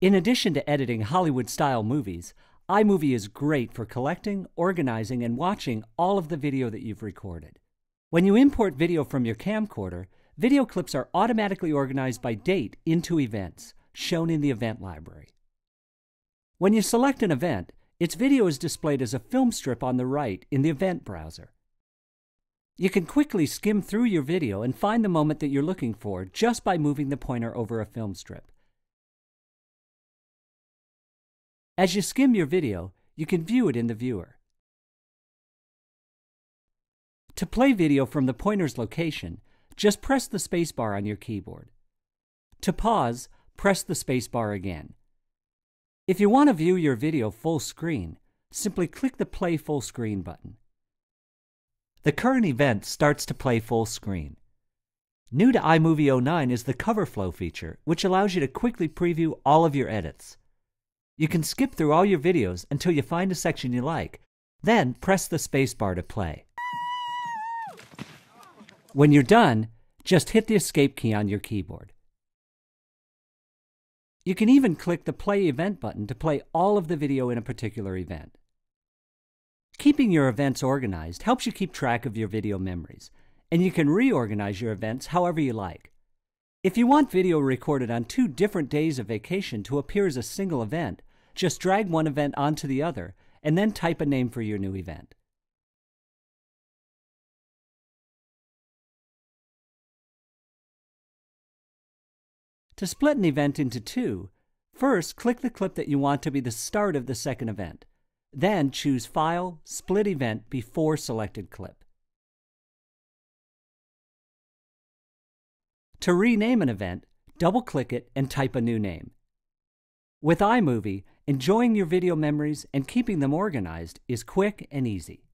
In addition to editing Hollywood style movies, iMovie is great for collecting, organizing, and watching all of the video that you've recorded. When you import video from your camcorder, video clips are automatically organized by date into events, shown in the event library. When you select an event, its video is displayed as a film strip on the right in the event browser. You can quickly skim through your video and find the moment that you're looking for just by moving the pointer over a film strip. As you skim your video, you can view it in the viewer. To play video from the pointer's location, just press the spacebar on your keyboard. To pause, press the spacebar again. If you want to view your video full screen, simply click the Play Full Screen button. The current event starts to play full screen. New to iMovie 09 is the Cover Flow feature, which allows you to quickly preview all of your edits. You can skip through all your videos until you find a section you like, then press the spacebar to play. When you're done, just hit the escape key on your keyboard. You can even click the Play Event button to play all of the video in a particular event. Keeping your events organized helps you keep track of your video memories, and you can reorganize your events however you like. If you want video recorded on two different days of vacation to appear as a single event, just drag one event onto the other, and then type a name for your new event. To split an event into two, first click the clip that you want to be the start of the second event. Then choose File, Split Event before selected clip. To rename an event, double-click it and type a new name. With iMovie, Enjoying your video memories and keeping them organized is quick and easy.